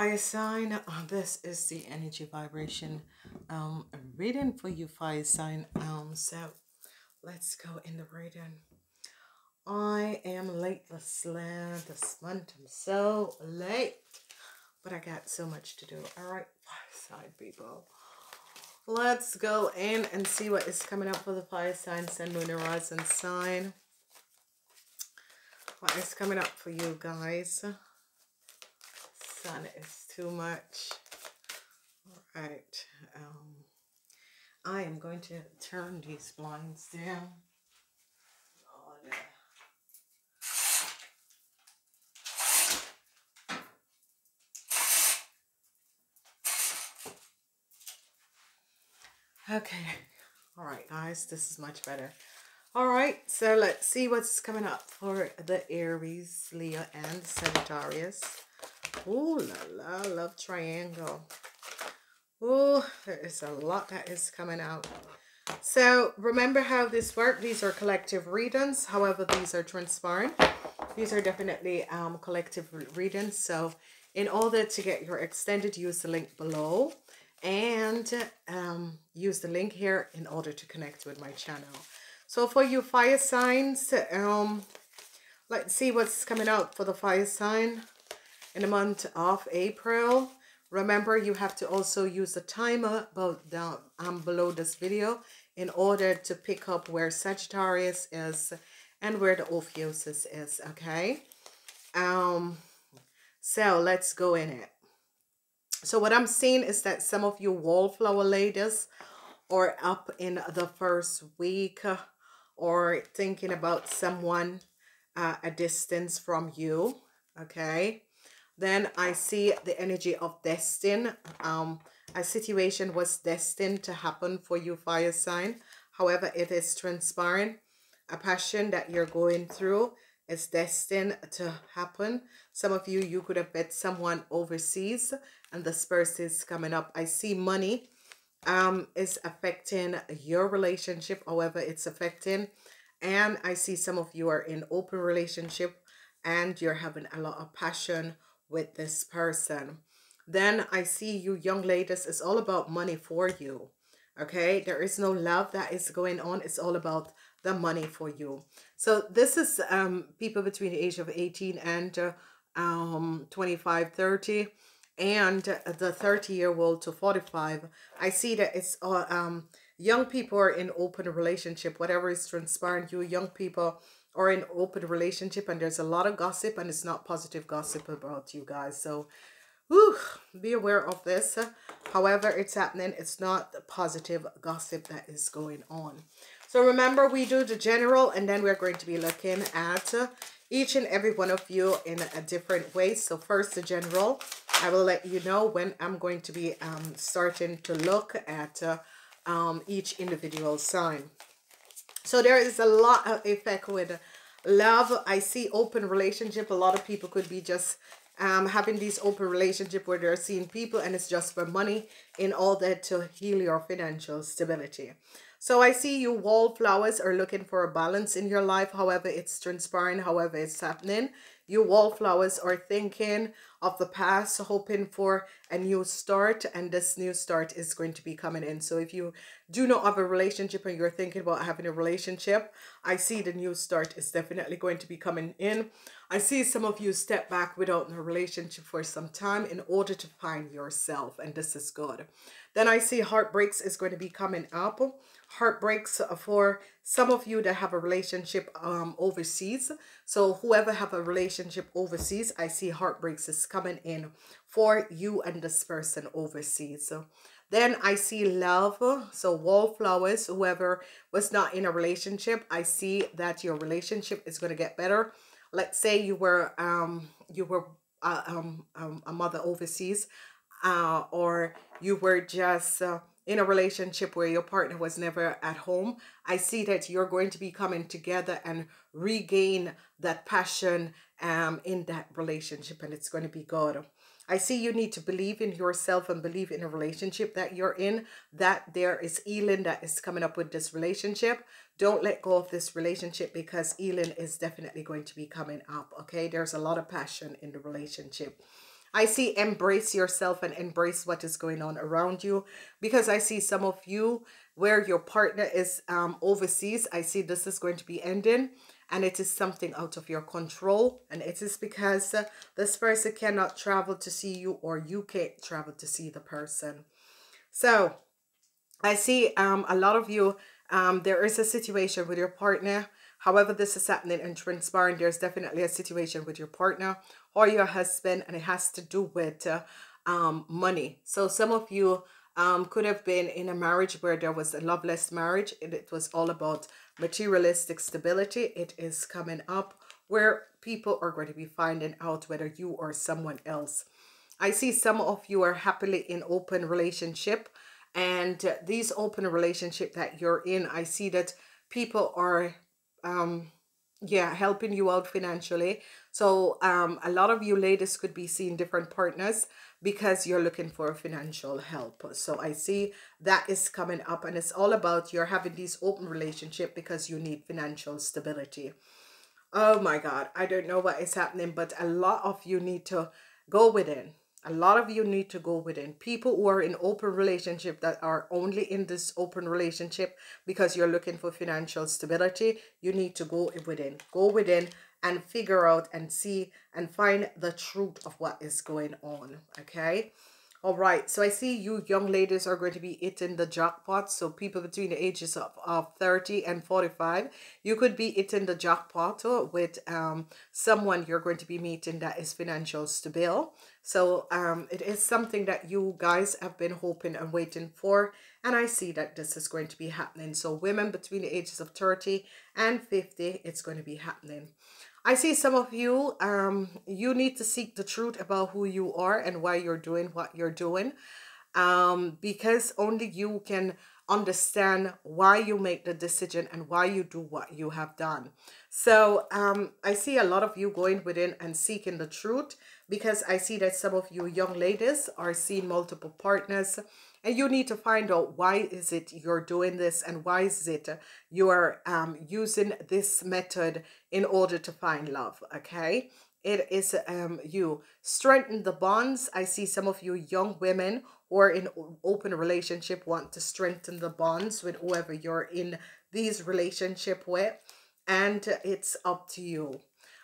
fire sign. Uh, this is the energy vibration um reading for you, fire sign. Um, so let's go in the reading. I am late this land this month. I'm so late, but I got so much to do. All right, fire sign people. Let's go in and see what is coming up for the fire sign, Sun, Moon, Horizon sign. What is coming up for you guys? Sun is too much. All right. Um, I am going to turn these blinds down. Okay. All right, guys. This is much better. All right. So let's see what's coming up for the Aries, Leo, and Sagittarius. Oh la la, love triangle. Oh, there is a lot that is coming out. So remember how this works. These are collective readings. However, these are transparent. These are definitely um, collective readings. So in order to get your extended, use the link below and um, use the link here in order to connect with my channel. So for you fire signs, um, let's see what's coming out for the fire sign in the month of April. Remember, you have to also use the timer about down um, below this video in order to pick up where Sagittarius is and where the Ophiuchus is, okay? Um, so let's go in it. So what I'm seeing is that some of you wallflower ladies are up in the first week or thinking about someone uh, a distance from you, okay? Then I see the energy of destined. Um, a situation was destined to happen for you, fire sign. However, it is transparent. A passion that you're going through is destined to happen. Some of you, you could have met someone overseas and the person is coming up. I see money um, is affecting your relationship. However, it's affecting. And I see some of you are in open relationship and you're having a lot of passion with this person. Then I see you young ladies, it's all about money for you. Okay, there is no love that is going on. It's all about the money for you. So this is um people between the age of 18 and uh, um 25, 30 and the 30 year old to 45. I see that it's uh, um young people are in open relationship, whatever is transpiring you young people or in open relationship and there's a lot of gossip and it's not positive gossip about you guys. So whew, be aware of this. However it's happening it's not the positive gossip that is going on. So remember we do the general and then we're going to be looking at each and every one of you in a different way. So first the general. I will let you know when i'm going to be um, starting to look at uh, um, each individual sign so there is a lot of effect with love. I see open relationship. A lot of people could be just um, having these open relationship where they're seeing people and it's just for money in order to heal your financial stability. So I see you wallflowers are looking for a balance in your life. However, it's transpiring, However, it's happening. You wallflowers are thinking of the past, hoping for a new start, and this new start is going to be coming in. So if you do not have a relationship and you're thinking about having a relationship, I see the new start is definitely going to be coming in. I see some of you step back without a relationship for some time in order to find yourself, and this is good. Then I see heartbreaks is going to be coming up heartbreaks for some of you that have a relationship um overseas. So whoever have a relationship overseas i see heartbreaks is coming in for you and this person overseas. So then i see love so wallflowers whoever was not in a relationship i see that your relationship is going to get better. Let's say you were um you were uh, um, um a mother overseas uh or you were just uh, in a relationship where your partner was never at home, I see that you're going to be coming together and regain that passion um, in that relationship and it's going to be good. I see you need to believe in yourself and believe in a relationship that you're in, that there is healing that is coming up with this relationship. Don't let go of this relationship because healing is definitely going to be coming up, okay? There's a lot of passion in the relationship. I see embrace yourself and embrace what is going on around you because I see some of you where your partner is um, overseas. I see this is going to be ending and it is something out of your control and it is because uh, this person cannot travel to see you or you can't travel to see the person. So I see um, a lot of you, um, there is a situation with your partner However, this is happening and transpiring, there's definitely a situation with your partner or your husband, and it has to do with uh, um, money. So some of you um, could have been in a marriage where there was a loveless marriage and it was all about materialistic stability. It is coming up where people are going to be finding out whether you or someone else. I see some of you are happily in open relationship and these open relationship that you're in, I see that people are um yeah helping you out financially. So um a lot of you ladies could be seeing different partners because you're looking for financial help. So i see that is coming up and it's all about you're having these open relationship because you need financial stability. Oh my god i don't know what is happening but a lot of you need to go within a lot of you need to go within people who are in open relationship that are only in this open relationship because you're looking for financial stability you need to go within go within and figure out and see and find the truth of what is going on okay all right, so I see you young ladies are going to be hitting the jackpot. So people between the ages of, of 30 and 45, you could be hitting the jackpot with um, someone you're going to be meeting that is financial stable. So um, it is something that you guys have been hoping and waiting for. And I see that this is going to be happening. So women between the ages of 30 and 50, it's going to be happening. I see some of you, um, you need to seek the truth about who you are and why you're doing what you're doing. Um, because only you can understand why you make the decision and why you do what you have done. So um, I see a lot of you going within and seeking the truth because I see that some of you young ladies are seeing multiple partners and you need to find out why is it you're doing this and why is it you're um, using this method in order to find love okay? It is um you. Strengthen the bonds. I see some of you young women or in open relationship want to strengthen the bonds with whoever you're in these relationship with and it's up to you.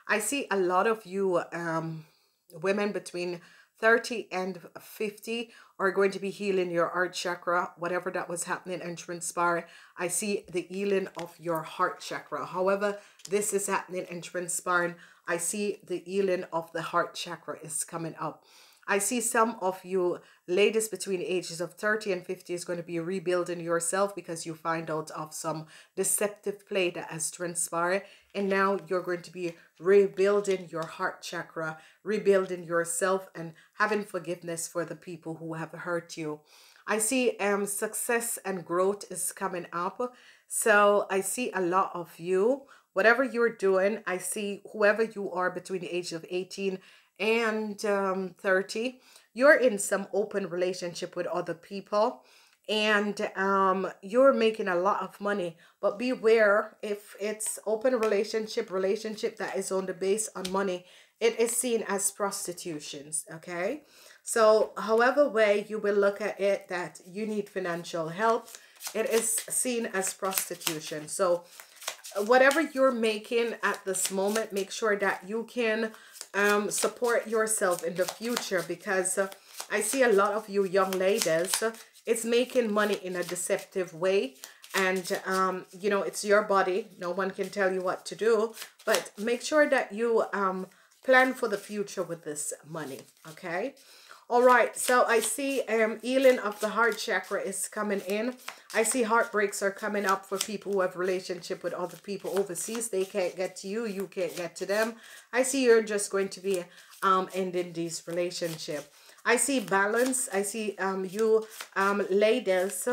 I see a lot of you um women between 30 and 50 are going to be healing your heart chakra, whatever that was happening and transpire. I see the healing of your heart chakra. However, this is happening and transpiring. I see the healing of the heart chakra is coming up. I see some of you ladies between ages of 30 and 50 is going to be rebuilding yourself because you find out of some deceptive play that has transpired. And now you're going to be rebuilding your heart chakra, rebuilding yourself and having forgiveness for the people who have hurt you. I see um success and growth is coming up. So I see a lot of you, whatever you're doing, I see whoever you are between the age of 18 and um, 30, you're in some open relationship with other people and um, you're making a lot of money. But beware if it's open relationship, relationship that is on the base on money, it is seen as prostitutions, okay? So however way you will look at it that you need financial help, it is seen as prostitution. So whatever you're making at this moment, make sure that you can um, support yourself in the future because uh, I see a lot of you young ladies, uh, it's making money in a deceptive way. And, um, you know, it's your body. No one can tell you what to do. But make sure that you um, plan for the future with this money, okay? All right, so I see um, healing of the heart chakra is coming in. I see heartbreaks are coming up for people who have relationship with other people overseas. They can't get to you, you can't get to them. I see you're just going to be um, ending this relationship. I see balance. I see um, you um, ladies,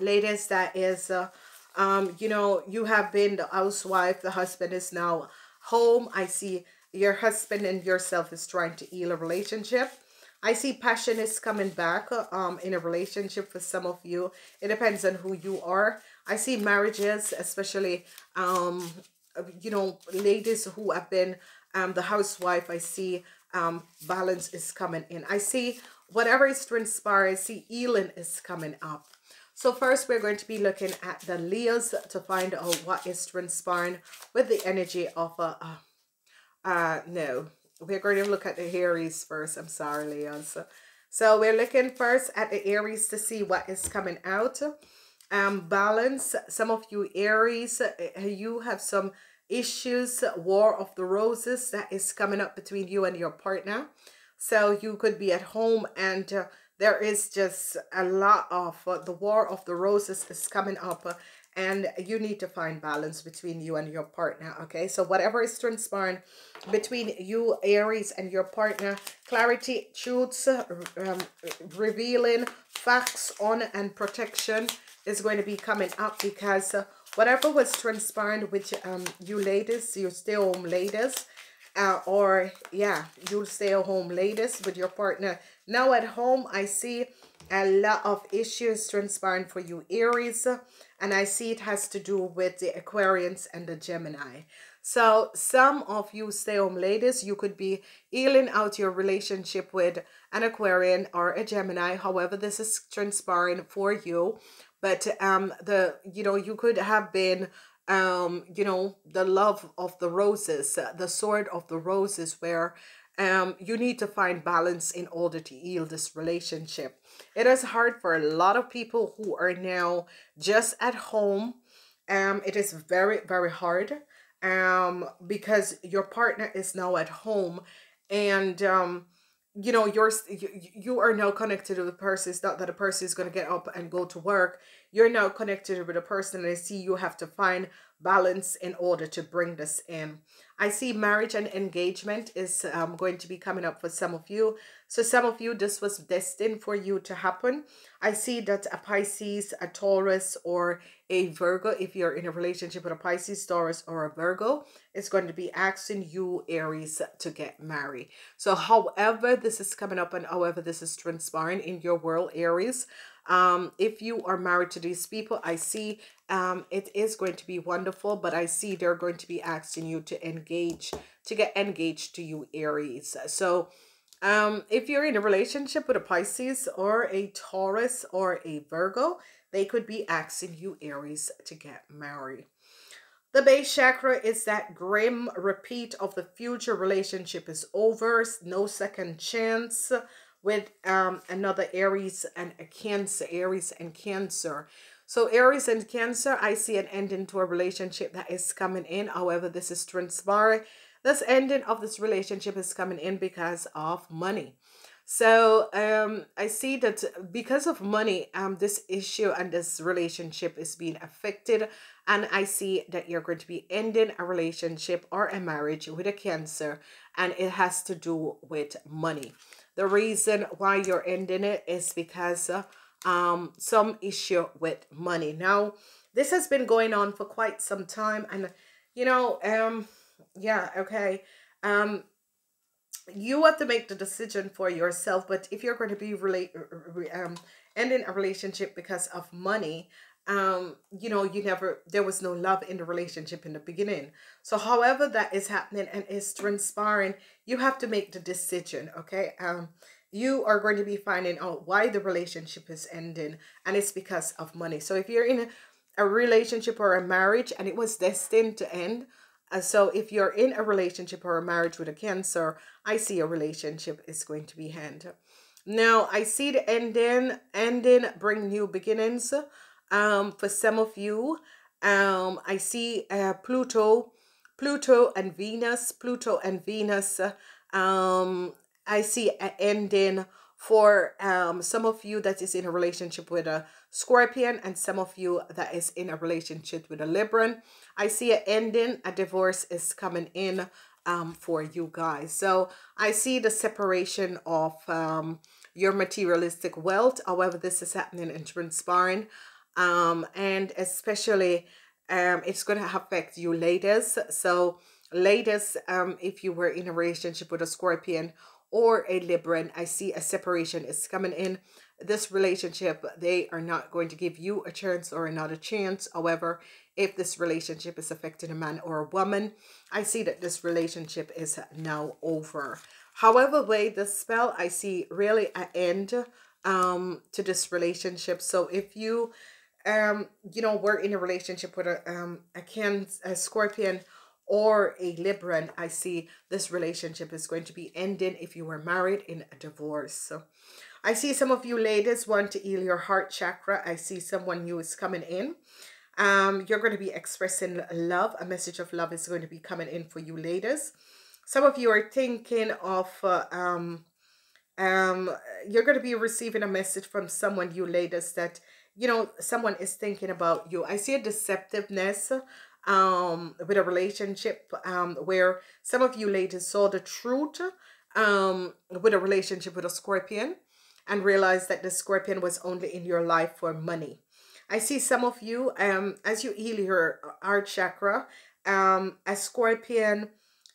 ladies that is, uh, um, you know, you have been the housewife. The husband is now home. I see your husband and yourself is trying to heal a relationship. I see passion is coming back um, in a relationship for some of you. It depends on who you are. I see marriages, especially, um, you know, ladies who have been um, the housewife. I see um, balance is coming in. I see whatever is transpiring, I see healing is coming up. So first we're going to be looking at the Leos to find out what is transpiring with the energy of a, uh, uh, no, we're going to look at the Aries first. I'm sorry, Leos. So we're looking first at the Aries to see what is coming out. Um, balance. Some of you Aries, uh, you have some issues, war of the roses that is coming up between you and your partner. So you could be at home and uh, there is just a lot of uh, the war of the roses is coming up uh, and you need to find balance between you and your partner okay? So whatever is transpiring between you aries and your partner clarity truths um, revealing facts on and protection is going to be coming up because uh, whatever was transpiring with um, you ladies you stay home ladies uh, or yeah you'll stay home ladies with your partner. Now at home i see a lot of issues transpiring for you aries and i see it has to do with the aquarians and the gemini. So some of you stay home ladies you could be healing out your relationship with an aquarian or a gemini however this is transpiring for you. But um the you know you could have been um you know the love of the roses the sword of the roses where um you need to find balance in order to heal this relationship. It is hard for a lot of people who are now just at home. Um it is very very hard um because your partner is now at home and um you know you're you, are now connected with the person. It's not that a person is going to get up and go to work. You're now connected with a person and i see you have to find balance in order to bring this in i see marriage and engagement is um, going to be coming up for some of you. So some of you this was destined for you to happen. I see that a pisces a taurus or a virgo if you're in a relationship with a pisces taurus or a virgo is going to be asking you aries to get married. So however this is coming up and however this is transpiring in your world aries um if you are married to these people i see um it is going to be wonderful but i see they're going to be asking you to engage to get engaged to you aries. So um if you're in a relationship with a pisces or a taurus or a virgo they could be asking you aries to get married. The base chakra is that grim repeat of the future relationship is over no second chance with um, another Aries and a Cancer, Aries and Cancer. So Aries and Cancer, I see an ending to a relationship that is coming in. However, this is transpiring. This ending of this relationship is coming in because of money. So um, I see that because of money, um, this issue and this relationship is being affected. And I see that you're going to be ending a relationship or a marriage with a cancer. And it has to do with money. The reason why you're ending it is because um some issue with money. Now, this has been going on for quite some time and you know, um yeah, okay. Um you have to make the decision for yourself, but if you're going to be relate um ending a relationship because of money, um you know you never there was no love in the relationship in the beginning. So however that is happening and is transpiring you have to make the decision okay? Um you are going to be finding out why the relationship is ending and it's because of money. So if you're in a, a relationship or a marriage and it was destined to end uh, so if you're in a relationship or a marriage with a cancer i see a relationship is going to be end. Now i see the ending ending bring new beginnings um, for some of you, um, I see uh, Pluto, Pluto and Venus, Pluto and Venus. Um, I see an ending for um, some of you that is in a relationship with a Scorpion and some of you that is in a relationship with a Libran. I see an ending, a divorce is coming in um, for you guys. So I see the separation of um, your materialistic wealth. However, this is happening in transpiring um, and especially um, it's going to affect you ladies. So ladies, um, if you were in a relationship with a Scorpion or a Libran, I see a separation is coming in. This relationship, they are not going to give you a chance or another chance. However, if this relationship is affecting a man or a woman, I see that this relationship is now over. However way the spell, I see really an end um, to this relationship. So if you, um, you know, we're in a relationship with a, um, a, can, a Scorpion or a Libran, I see this relationship is going to be ending if you were married in a divorce. So I see some of you ladies want to heal your heart chakra. I see someone new is coming in. Um, you're going to be expressing love. A message of love is going to be coming in for you ladies. Some of you are thinking of, uh, um, um, you're going to be receiving a message from someone, you ladies, that, you know, someone is thinking about you. I see a deceptiveness um, with a relationship um, where some of you ladies saw the truth um, with a relationship with a scorpion and realized that the scorpion was only in your life for money. I see some of you, um, as you heal your heart chakra, um, a scorpion,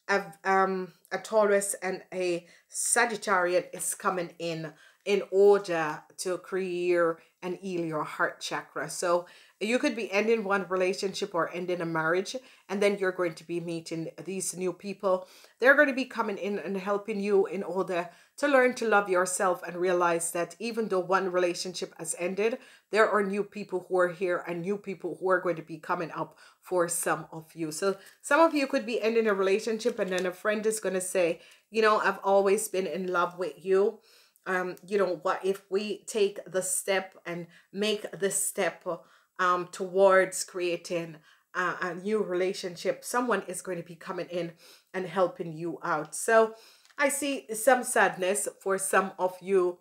a, um, a Taurus, and a Sagittarius is coming in in order to create and heal your heart chakra. So you could be ending one relationship or ending a marriage, and then you're going to be meeting these new people. They're going to be coming in and helping you in order to learn to love yourself and realize that even though one relationship has ended, there are new people who are here and new people who are going to be coming up for some of you. So some of you could be ending a relationship and then a friend is going to say, you know, I've always been in love with you. Um, you know, what if we take the step and make the step um, towards creating a, a new relationship, someone is going to be coming in and helping you out. So I see some sadness for some of you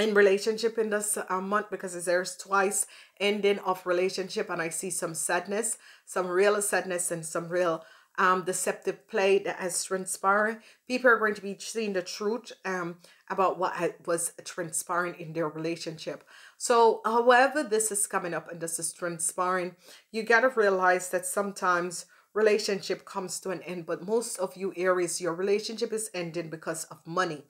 in relationship in this uh, month because there's twice ending of relationship and I see some sadness, some real sadness and some real um, deceptive play that has transpired. People are going to be seeing the truth um, about what was transpiring in their relationship. So however this is coming up and this is transpiring, you got to realize that sometimes relationship comes to an end, but most of you Aries, your relationship is ending because of money.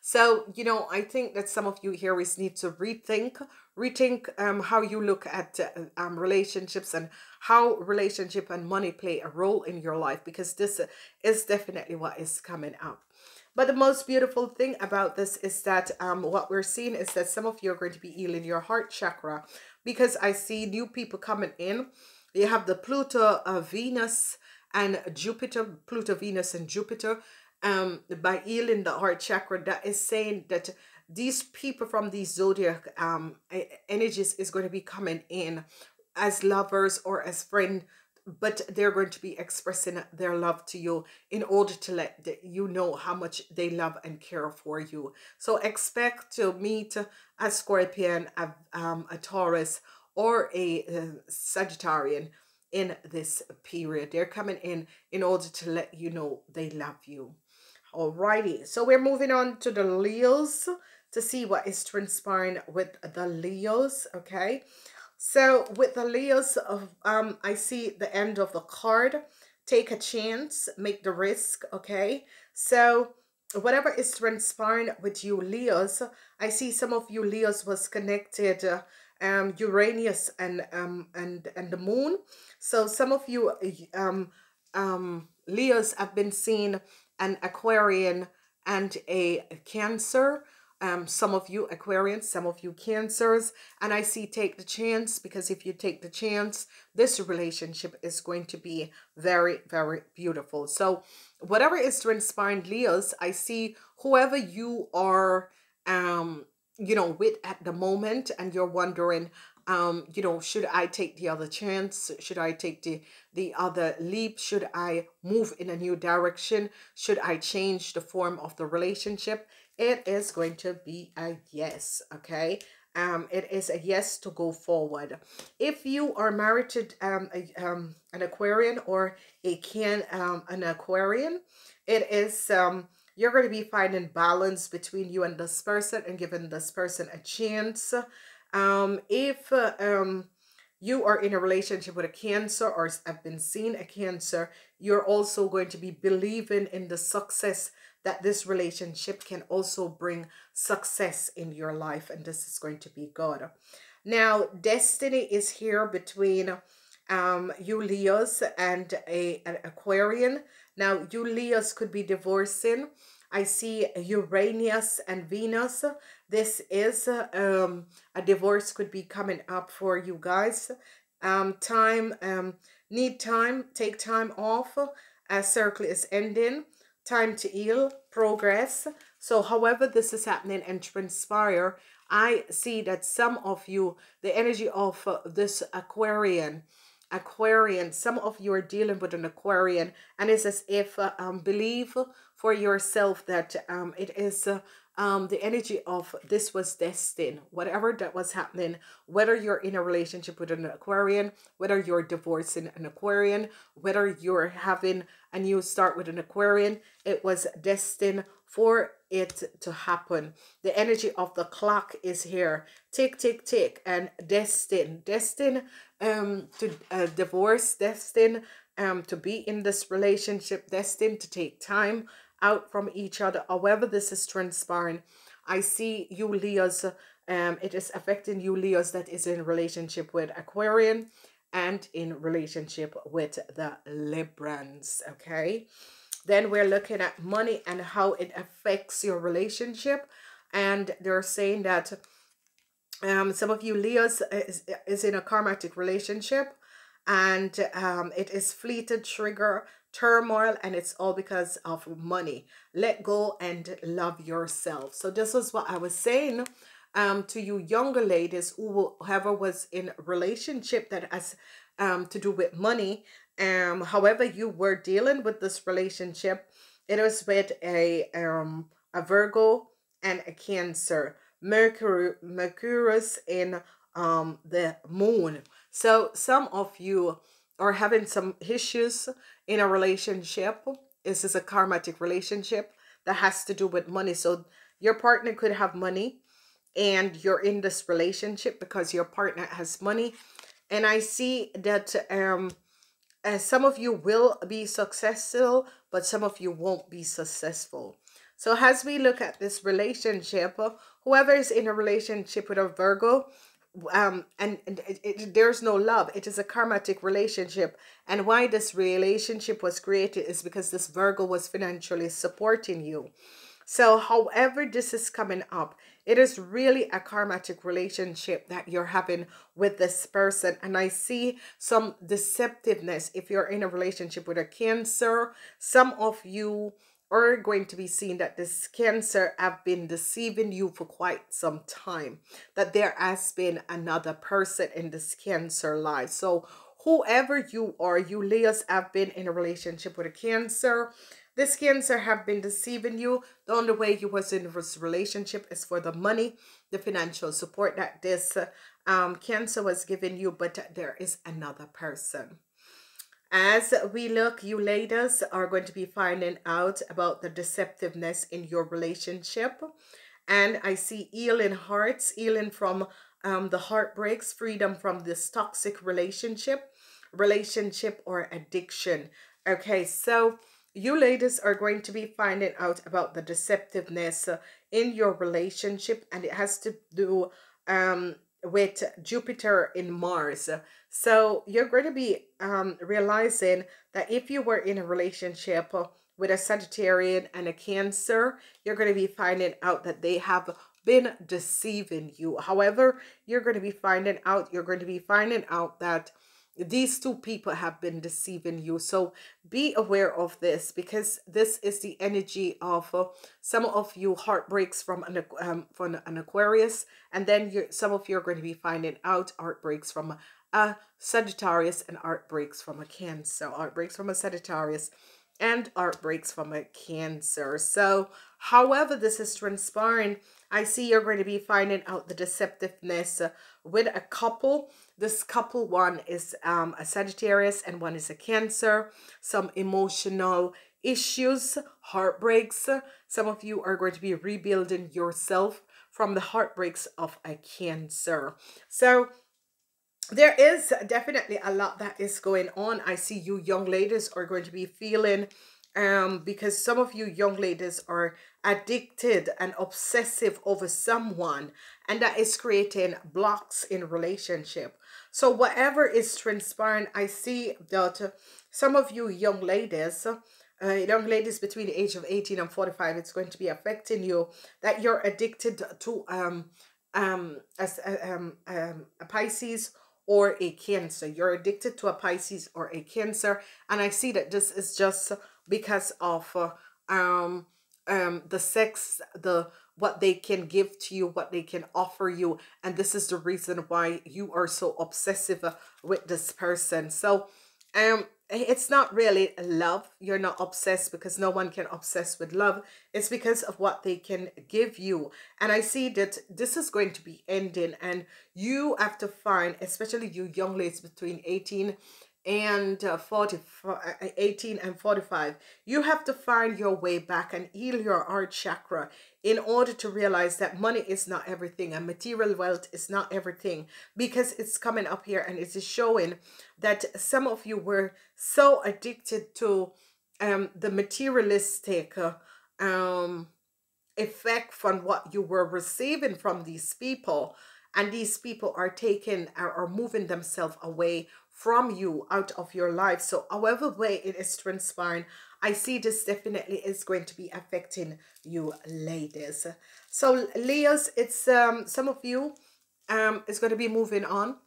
So, you know, I think that some of you here is need to rethink, rethink um, how you look at uh, um, relationships and how relationship and money play a role in your life because this is definitely what is coming up. But the most beautiful thing about this is that um, what we're seeing is that some of you are going to be healing your heart chakra because I see new people coming in. You have the Pluto, uh, Venus, and Jupiter, Pluto, Venus, and Jupiter. Um, by healing the heart chakra, that is saying that these people from these zodiac um energies is going to be coming in as lovers or as friend but they're going to be expressing their love to you in order to let you know how much they love and care for you. So expect to meet a Scorpion, a, um, a Taurus, or a uh, Sagittarian in this period. They're coming in in order to let you know they love you. Alrighty, so we're moving on to the Leos to see what is transpiring with the Leos, okay? So with the Leos, of um, I see the end of the card. Take a chance, make the risk, okay? So whatever is transpiring with you Leos, I see some of you Leos was connected uh, um, Uranus and um and and the moon. So some of you um um Leos have been seen an Aquarian and a Cancer um, some of you Aquarians, some of you Cancers, and I see take the chance because if you take the chance, this relationship is going to be very, very beautiful. So whatever is transpiring Leos, I see whoever you are, um, you know, with at the moment, and you're wondering, um, you know, should I take the other chance? Should I take the the other leap? Should I move in a new direction? Should I change the form of the relationship? it is going to be a yes okay um it is a yes to go forward if you are married to um, a, um an aquarian or a can um an aquarian it is um you're going to be finding balance between you and this person and giving this person a chance um if uh, um you are in a relationship with a cancer or have been seen a cancer you're also going to be believing in the success that this relationship can also bring success in your life and this is going to be good. Now, destiny is here between um, you Leos and a, an Aquarian. Now, you Leos could be divorcing I see Uranus and Venus. This is um, a divorce could be coming up for you guys. Um, time, um, need time, take time off. A circle is ending. Time to heal, progress. So however this is happening and transpire, I see that some of you, the energy of uh, this Aquarian, Aquarian, some of you are dealing with an Aquarian, and it's as if uh, um, believe for yourself that um, it is uh, um, the energy of this was destined, whatever that was happening, whether you're in a relationship with an Aquarian, whether you're divorcing an Aquarian, whether you're having a new start with an Aquarian, it was destined for it to happen. The energy of the clock is here. Tick, tick, tick. And destined. Destined um, to uh, divorce. Destined um, to be in this relationship. Destined to take time out from each other. However this is transpiring. I see you Leos. Um, it is affecting you Leos that is in relationship with Aquarian and in relationship with the Librans. Okay. Then we're looking at money and how it affects your relationship. And they're saying that um, some of you Leos is, is in a karmatic relationship and um, it is fleeted trigger turmoil and it's all because of money. Let go and love yourself. So this was what i was saying um to you younger ladies who whoever was in relationship that has um to do with money um however you were dealing with this relationship it was with a um a virgo and a cancer mercury mercurius in um the moon. So some of you are having some issues in a relationship. This is a karmatic relationship that has to do with money. So your partner could have money and you're in this relationship because your partner has money. And i see that um uh, some of you will be successful, but some of you won't be successful. So as we look at this relationship, whoever is in a relationship with a Virgo, um, and, and it, it, there's no love. It is a karmatic relationship. And why this relationship was created is because this Virgo was financially supporting you. So however this is coming up, it is really a karmatic relationship that you're having with this person. And I see some deceptiveness if you're in a relationship with a cancer. Some of you are going to be seeing that this cancer have been deceiving you for quite some time. That there has been another person in this cancer life. So whoever you are, you Leos have been in a relationship with a cancer this cancer have been deceiving you. The only way you was in this relationship is for the money, the financial support that this um, cancer was giving you, but there is another person. As we look, you ladies are going to be finding out about the deceptiveness in your relationship. And I see healing hearts, healing from um, the heartbreaks, freedom from this toxic relationship, relationship or addiction. Okay, so you ladies are going to be finding out about the deceptiveness uh, in your relationship and it has to do um, with Jupiter in Mars. So you're going to be um, realizing that if you were in a relationship with a Sagittarian and a Cancer, you're going to be finding out that they have been deceiving you. However, you're going to be finding out, you're going to be finding out that these two people have been deceiving you so be aware of this because this is the energy of uh, some of you heartbreaks from an um, from an aquarius and then you some of you are going to be finding out heartbreaks from a, sagittarius and heartbreaks from a cancer heartbreaks from a sagittarius and heartbreaks from a cancer so however this is transpiring i see you're going to be finding out the deceptiveness with a couple this couple, one is um, a Sagittarius and one is a Cancer. Some emotional issues, heartbreaks. Some of you are going to be rebuilding yourself from the heartbreaks of a Cancer. So there is definitely a lot that is going on. I see you young ladies are going to be feeling um because some of you young ladies are addicted and obsessive over someone and that is creating blocks in relationship so whatever is transpiring, I see that some of you young ladies uh, young ladies between the age of 18 and 45 it's going to be affecting you that you're addicted to um um as a, um, um a pisces or a cancer. You're addicted to a pisces or a cancer. And i see that this is just because of uh, um um the sex the what they can give to you what they can offer you. And this is the reason why you are so obsessive with this person. So um it's not really love. You're not obsessed because no one can obsess with love. It's because of what they can give you. And i see that this is going to be ending and you have to find especially you young ladies between 18 and uh, 40, uh, 18 and 45 you have to find your way back and heal your heart chakra in order to realize that money is not everything and material wealth is not everything because it's coming up here and it is showing that some of you were so addicted to um the materialistic uh, um effect from what you were receiving from these people and these people are taking or moving themselves away from you out of your life. So however way it is transpiring, I see this definitely is going to be affecting you ladies. So Leos, it's um some of you um is going to be moving on.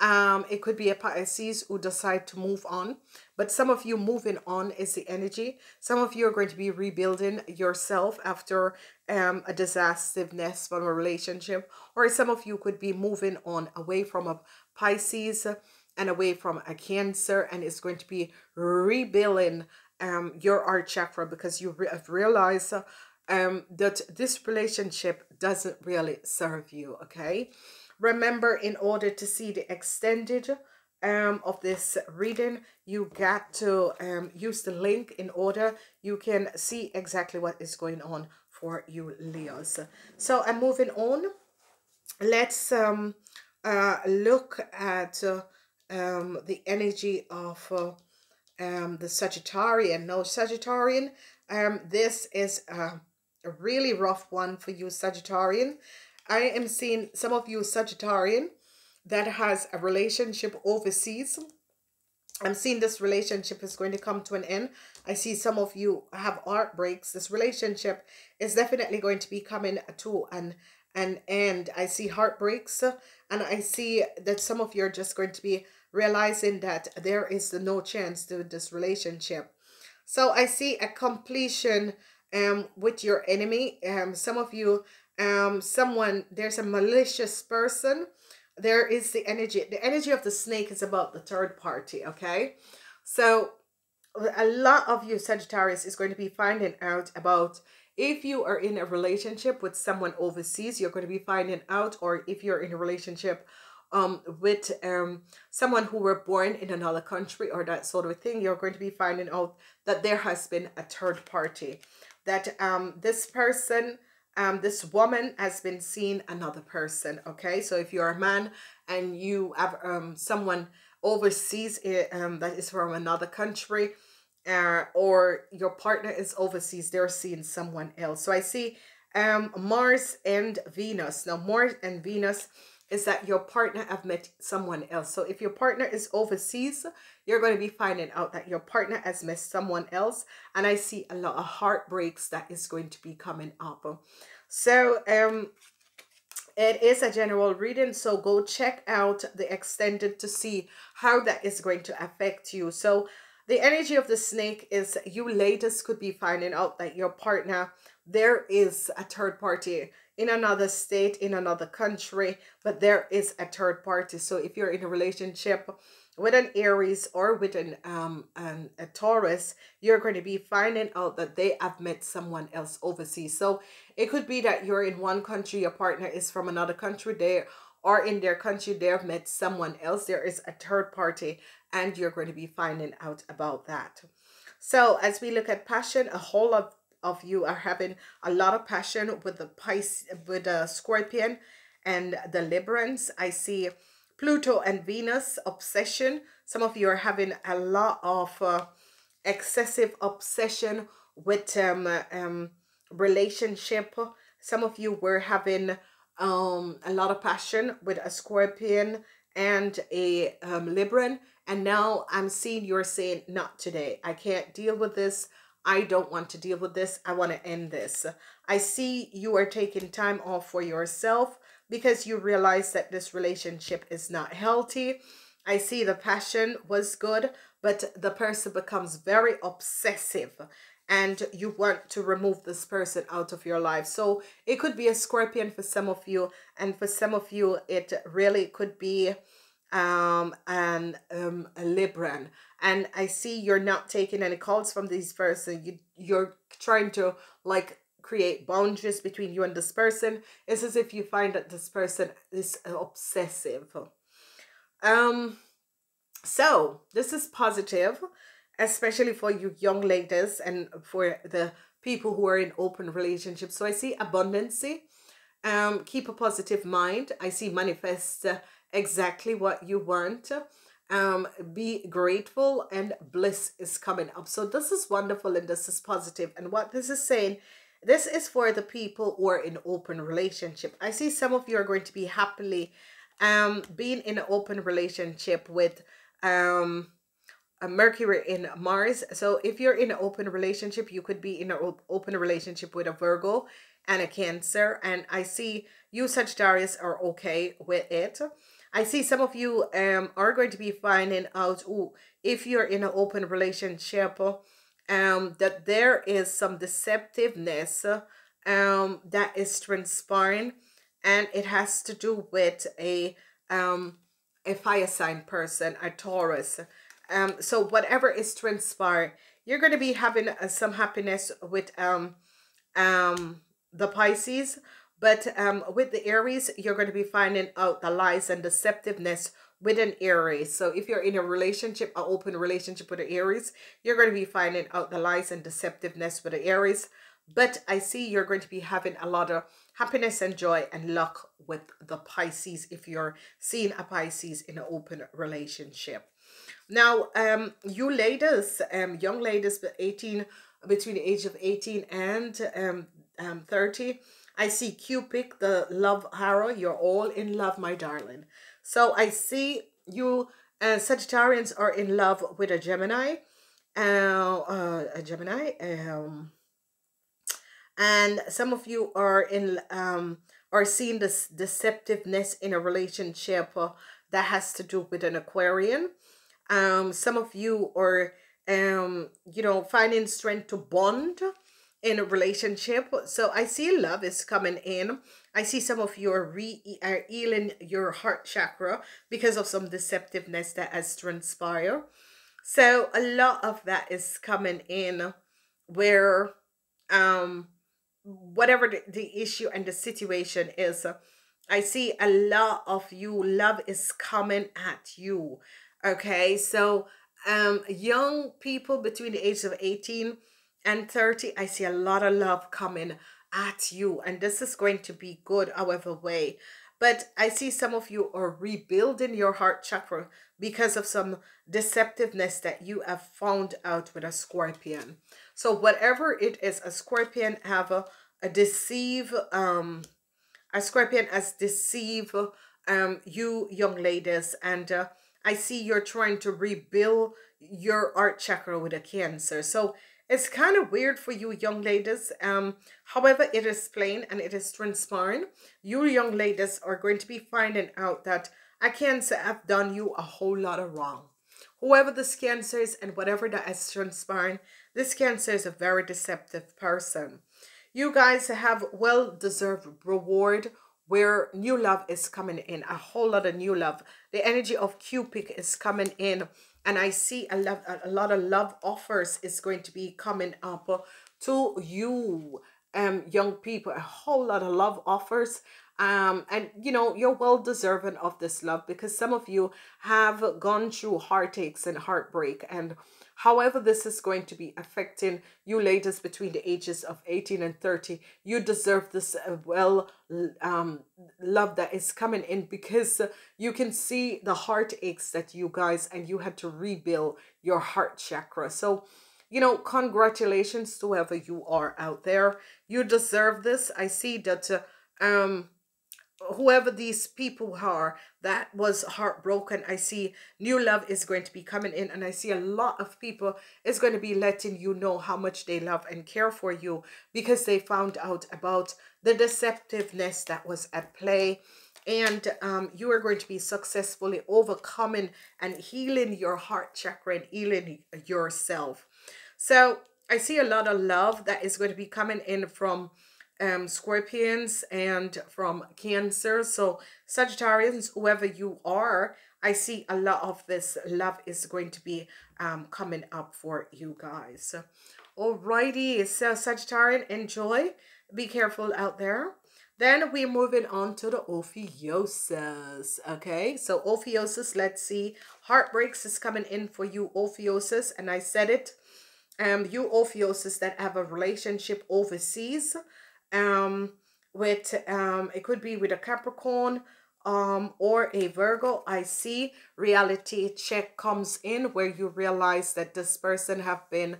Um, it could be a Pisces who decide to move on, but some of you moving on is the energy. Some of you are going to be rebuilding yourself after um, a disasterness from a relationship, or some of you could be moving on away from a Pisces and away from a cancer and it's going to be rebuilding um your heart chakra because you have realized um that this relationship doesn't really serve you okay remember in order to see the extended um of this reading you got to um use the link in order you can see exactly what is going on for you leos so i'm moving on let's um uh look at uh, um, the energy of uh, um, the Sagittarian. No, Sagittarian, um, this is a, a really rough one for you, Sagittarian. I am seeing some of you, Sagittarian, that has a relationship overseas. I'm seeing this relationship is going to come to an end. I see some of you have heartbreaks. This relationship is definitely going to be coming to an, an end. I see heartbreaks and I see that some of you are just going to be realizing that there is no chance to this relationship. So I see a completion um with your enemy. Um some of you um someone there's a malicious person. There is the energy. The energy of the snake is about the third party, okay? So a lot of you Sagittarius is going to be finding out about if you are in a relationship with someone overseas, you're going to be finding out or if you're in a relationship um with um someone who were born in another country or that sort of thing you're going to be finding out that there has been a third party that um this person um this woman has been seeing another person okay? So if you're a man and you have um someone overseas eh, um that is from another country uh, or your partner is overseas they're seeing someone else. So i see um mars and venus. Now mars and venus is that your partner have met someone else. So if your partner is overseas, you're going to be finding out that your partner has met someone else. And I see a lot of heartbreaks that is going to be coming up. So um, it is a general reading. So go check out the extended to see how that is going to affect you. So the energy of the snake is you latest could be finding out that your partner, there is a third party in another state, in another country, but there is a third party. So if you're in a relationship with an Aries or with an um an, a Taurus, you're going to be finding out that they have met someone else overseas. So it could be that you're in one country, your partner is from another country there, or in their country they have met someone else. There is a third party, and you're going to be finding out about that. So as we look at passion, a whole lot of you are having a lot of passion with the Pisces, with the Scorpion and the Librans. I see Pluto and Venus obsession. Some of you are having a lot of uh, excessive obsession with um, um relationship. Some of you were having um a lot of passion with a Scorpion and a um, Libran. And now I'm seeing you're saying, not today. I can't deal with this. I don't want to deal with this. I want to end this. I see you are taking time off for yourself because you realize that this relationship is not healthy. I see the passion was good, but the person becomes very obsessive and you want to remove this person out of your life. So it could be a scorpion for some of you, and for some of you, it really could be um and um a libran and i see you're not taking any calls from this person. You you're trying to like create boundaries between you and this person. It's as if you find that this person is obsessive. Um so this is positive especially for you young ladies and for the people who are in open relationships. So i see abundancy. Um keep a positive mind. I see manifest uh, exactly what you want um be grateful and bliss is coming up. So this is wonderful and this is positive. And what this is saying this is for the people who are in open relationship. I see some of you are going to be happily um being in an open relationship with um a mercury in mars. So if you're in an open relationship you could be in an open relationship with a virgo and a cancer. And i see you sagittarius are okay with it I see some of you um are going to be finding out ooh, if you're in an open relationship um that there is some deceptiveness um that is transpiring and it has to do with a um a fire sign person, a Taurus. Um so whatever is transpiring, you're going to be having uh, some happiness with um um the Pisces but um, with the Aries, you're going to be finding out the lies and deceptiveness with an Aries. So if you're in a relationship, an open relationship with an Aries, you're going to be finding out the lies and deceptiveness with the Aries. But I see you're going to be having a lot of happiness and joy and luck with the Pisces if you're seeing a Pisces in an open relationship. Now, um, you ladies, um, young ladies, 18 between the age of 18 and um, um 30, I see Cupid, the love arrow. You're all in love, my darling. So I see you, uh, Sagittarians are in love with a Gemini. Uh, uh, a Gemini. Um, and some of you are in um are seeing this deceptiveness in a relationship uh, that has to do with an Aquarian. Um, some of you are um you know finding strength to bond in a relationship. So I see love is coming in. I see some of you are, re are healing your heart chakra because of some deceptiveness that has transpired. So a lot of that is coming in where um whatever the, the issue and the situation is, I see a lot of you love is coming at you. Okay, so um young people between the age of 18 and 30, I see a lot of love coming at you. And this is going to be good, however way. But I see some of you are rebuilding your heart chakra because of some deceptiveness that you have found out with a scorpion. So whatever it is, a scorpion have a, a deceive, um, a scorpion has deceive um, you young ladies. And uh, I see you're trying to rebuild your heart chakra with a cancer. So it's kind of weird for you young ladies. Um, however, it is plain and it is transparent. You young ladies are going to be finding out that I can't say I've done you a whole lot of wrong. Whoever this cancer is and whatever that is transpiring, this cancer is a very deceptive person. You guys have well-deserved reward where new love is coming in, a whole lot of new love. The energy of Cupid is coming in and I see a lot, a lot of love offers is going to be coming up to you, um, young people. A whole lot of love offers. Um, and you know, you're well deserving of this love because some of you have gone through heartaches and heartbreak and However, this is going to be affecting you ladies between the ages of 18 and 30. You deserve this uh, well um, love that is coming in because you can see the heartaches that you guys and you had to rebuild your heart chakra. So, you know, congratulations to whoever you are out there. You deserve this. I see that uh, um whoever these people are that was heartbroken i see new love is going to be coming in and i see a lot of people is going to be letting you know how much they love and care for you because they found out about the deceptiveness that was at play. And um, you are going to be successfully overcoming and healing your heart chakra and healing yourself. So i see a lot of love that is going to be coming in from um, Scorpions and from Cancer. So Sagittarians, whoever you are, I see a lot of this love is going to be um, coming up for you guys. Alrighty, so Sagittarian, enjoy. Be careful out there. Then we're moving on to the Ophiuchus. Okay, so Ophiuchus, let's see. Heartbreaks is coming in for you, Ophiuchus. And I said it. Um, you Ophiuchus that have a relationship overseas um with um it could be with a capricorn um or a virgo. I see reality check comes in where you realize that this person have been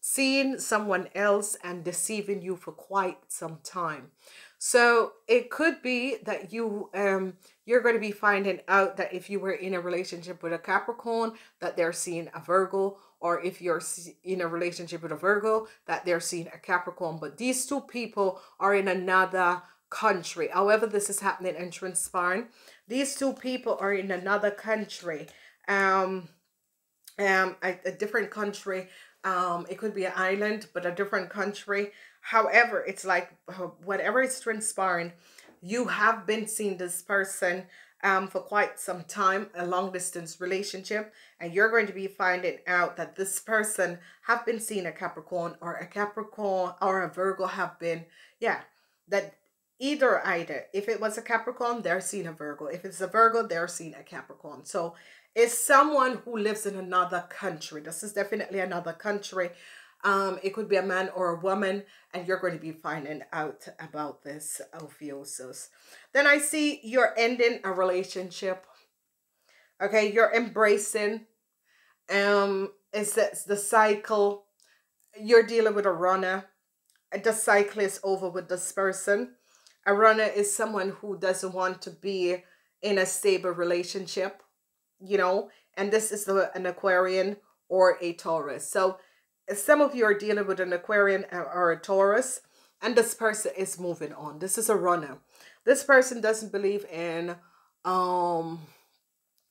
seeing someone else and deceiving you for quite some time. So it could be that you um you're going to be finding out that if you were in a relationship with a capricorn that they're seeing a virgo or if you're in a relationship with a Virgo, that they're seeing a Capricorn. But these two people are in another country. However, this is happening and transpiring. These two people are in another country. Um, um, a, a different country. Um, it could be an island, but a different country. However, it's like whatever is transpiring, you have been seeing this person um, for quite some time, a long distance relationship, and you're going to be finding out that this person have been seeing a Capricorn or a Capricorn or a Virgo have been, yeah, that either either. If it was a Capricorn, they're seeing a Virgo. If it's a Virgo, they're seeing a Capricorn. So it's someone who lives in another country. This is definitely another country. Um, it could be a man or a woman, and you're going to be finding out about this Ophiuchus. Then I see you're ending a relationship. Okay, you're embracing. Um, it's the, the cycle. You're dealing with a runner. The cycle is over with this person. A runner is someone who doesn't want to be in a stable relationship, you know, and this is the, an Aquarian or a Taurus. So some of you are dealing with an Aquarian or a Taurus, and this person is moving on. This is a runner. This person doesn't believe in um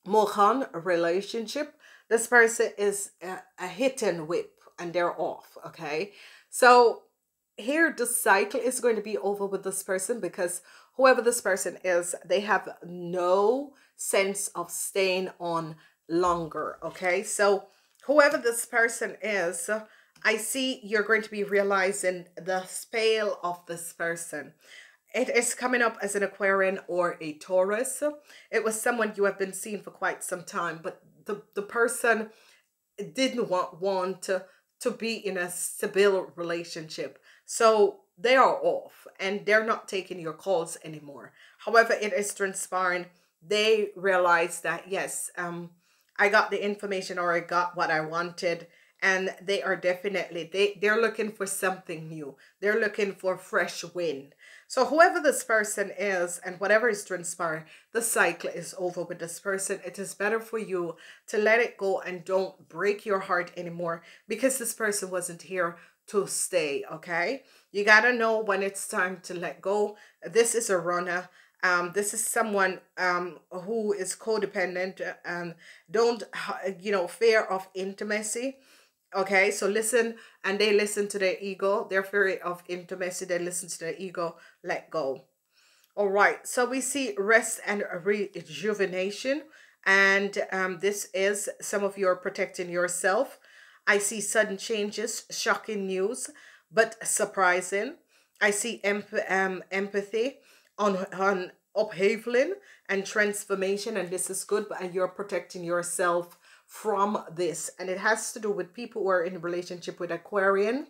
mohan relationship. This person is a, a hit and whip, and they're off. Okay, so here the cycle is going to be over with this person because whoever this person is, they have no sense of staying on longer. Okay, so whoever this person is, I see you're going to be realizing the spell of this person. It is coming up as an Aquarian or a Taurus. It was someone you have been seeing for quite some time, but the, the person didn't want, want to, to be in a stable relationship. So they are off and they're not taking your calls anymore. However, it is transpiring. They realize that, yes, um, I got the information or I got what I wanted and they are definitely they they're looking for something new. They're looking for fresh wind. So whoever this person is and whatever is transpiring the cycle is over with this person. It is better for you to let it go and don't break your heart anymore because this person wasn't here to stay okay? You got to know when it's time to let go. This is a runner um, this is someone um, who is codependent and don't, you know, fear of intimacy. Okay, so listen, and they listen to their ego. Their fear of intimacy, they listen to their ego. Let go. All right, so we see rest and rejuvenation. And um, this is some of you are protecting yourself. I see sudden changes, shocking news, but surprising. I see emp um, empathy on on upheavaling and transformation and this is good but you're protecting yourself from this. And it has to do with people who are in a relationship with aquarian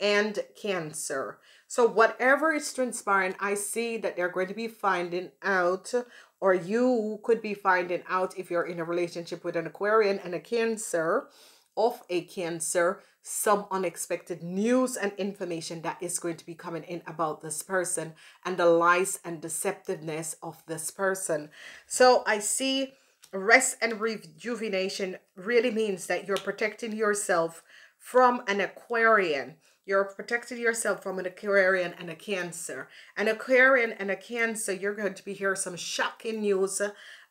and cancer. So whatever is transpiring i see that they're going to be finding out or you could be finding out if you're in a relationship with an aquarian and a cancer of a Cancer, some unexpected news and information that is going to be coming in about this person and the lies and deceptiveness of this person. So I see rest and rejuvenation really means that you're protecting yourself from an Aquarian. You're protecting yourself from an Aquarian and a Cancer. An Aquarian and a Cancer, you're going to be hearing some shocking news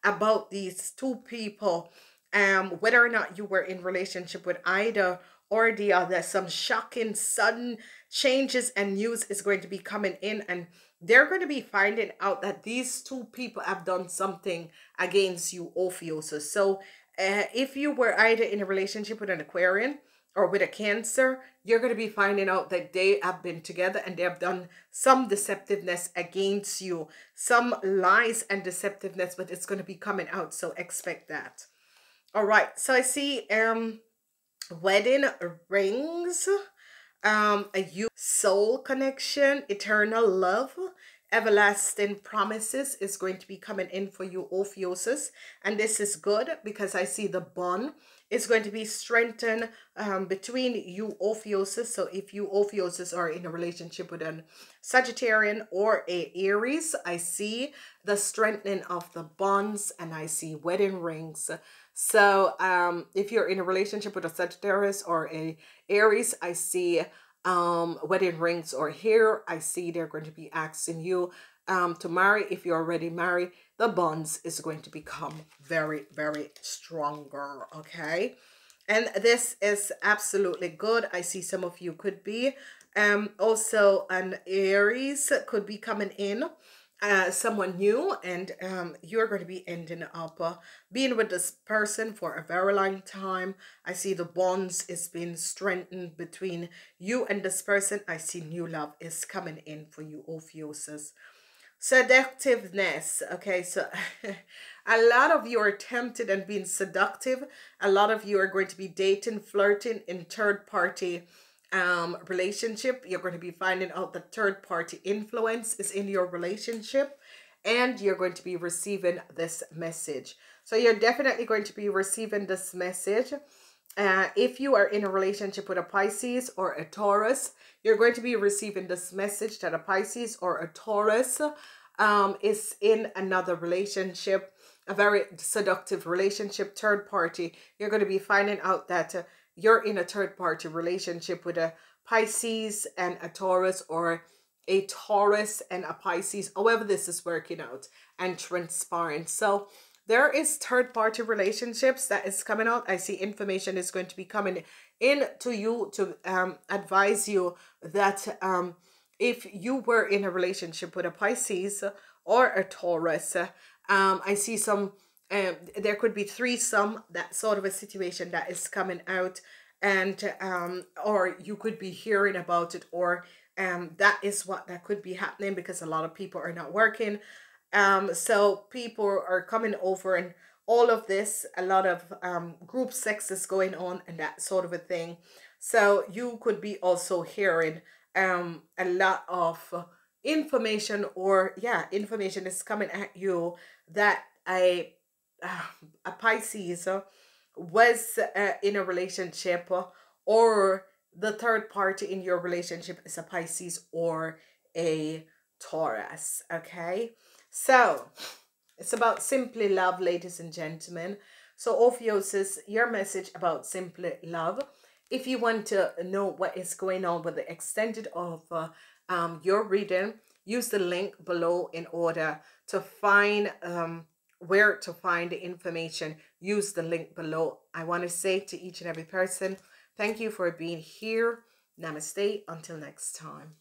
about these two people. Um, whether or not you were in relationship with either or the other, some shocking, sudden changes and news is going to be coming in and they're going to be finding out that these two people have done something against you, Ophiuchus. So uh, if you were either in a relationship with an Aquarian, or with a cancer, you're going to be finding out that they have been together and they have done some deceptiveness against you, some lies and deceptiveness, but it's going to be coming out. So expect that. All right. So I see um wedding rings, um a you soul connection, eternal love, everlasting promises is going to be coming in for you, Ophiuchus. And this is good because I see the bond is going to be strengthened um, between you Ophiuchus. So if you Ophiuchus are in a relationship with an Sagittarian or a Aries, I see the strengthening of the bonds and I see wedding rings. So um, if you're in a relationship with a Sagittarius or a Aries, I see um, wedding rings or here. I see they're going to be asking you um, to marry. If you're already married, the bonds is going to become very, very stronger, okay? And this is absolutely good. I see some of you could be. Um, also, an Aries could be coming in. Uh, someone new and um, you're going to be ending up uh, being with this person for a very long time. I see the bonds is being strengthened between you and this person. I see new love is coming in for you, Ophiuchus seductiveness okay so a lot of you are tempted and being seductive a lot of you are going to be dating flirting in third party um relationship you're going to be finding out that third party influence is in your relationship and you're going to be receiving this message so you're definitely going to be receiving this message uh, if you are in a relationship with a Pisces or a Taurus, you're going to be receiving this message that a Pisces or a Taurus um, is in another relationship, a very seductive relationship, third party. You're going to be finding out that uh, you're in a third party relationship with a Pisces and a Taurus or a Taurus and a Pisces, however this is working out and transpiring. So there is third party relationships that is coming out. I see information is going to be coming in to you to um, advise you that um, if you were in a relationship with a Pisces or a Taurus, um, I see some, um, there could be three threesome, that sort of a situation that is coming out and um or you could be hearing about it or um that is what that could be happening because a lot of people are not working um, so people are coming over and all of this, a lot of um, group sex is going on and that sort of a thing. So you could be also hearing um, a lot of information or yeah, information is coming at you that a, a Pisces was uh, in a relationship or the third party in your relationship is a Pisces or a Taurus, okay? So, it's about simply love, ladies and gentlemen. So, Ophiuchus, your message about simply love. If you want to know what is going on with the extended of uh, um, your reading, use the link below in order to find um, where to find the information. Use the link below. I want to say to each and every person, thank you for being here. Namaste. Until next time.